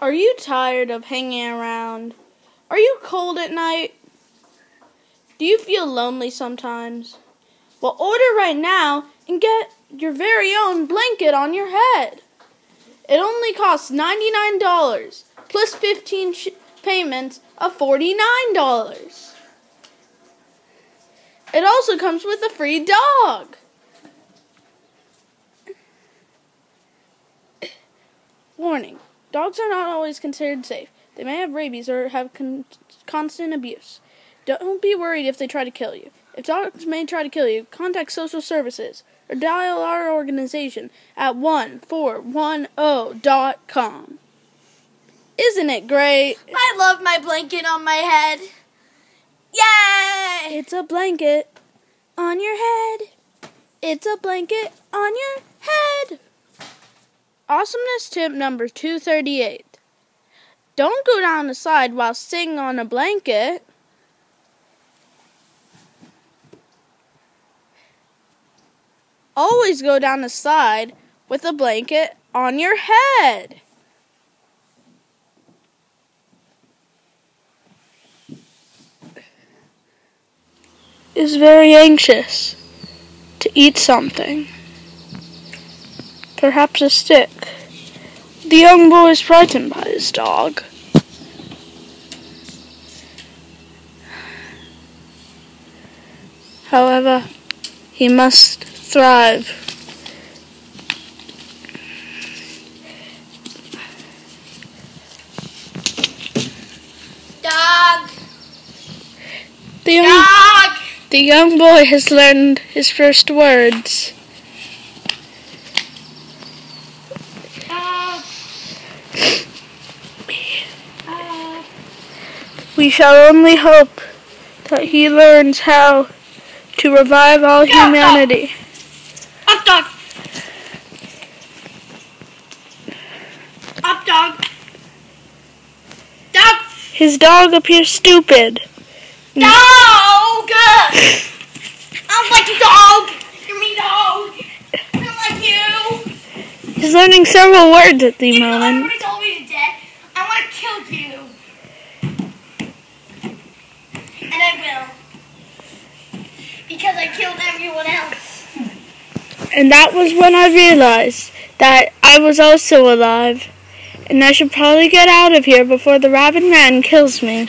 Are you tired of hanging around? Are you cold at night? Do you feel lonely sometimes? Well, order right now and get your very own blanket on your head. It only costs $99 plus 15 sh- payments of $49. It also comes with a free dog. Warning Dogs are not always considered safe. They may have rabies or have con- constant abuse. Don't be worried if they try to kill you. If dogs may try to kill you, contact social services or dial our organization at 1410.com. Isn't it great? I love my blanket on my head. Yay! It's a blanket on your head. It's a blanket on your head. Awesomeness tip number 238. Don't go down the side while sitting on a blanket. Always go down the side with a blanket on your head. Is very anxious to eat something. Perhaps a stick. The young boy is frightened by his dog. However, he must thrive. Dog! The young, Dog! the young boy has learned his first words. Dog! Dog! We shall only hope that he learns how to revive all humanity. Up dog! Up dog! Dog! His dog appears stupid. Dog! I don't like you, dog! You're me, dog! I don't like you! He's learning several words at the You moment. everybody told me today, I want to kill you. And I will. Because I killed everyone else. And that was when I realized that I was also alive. And I should probably get out of here before the rabid man kills me.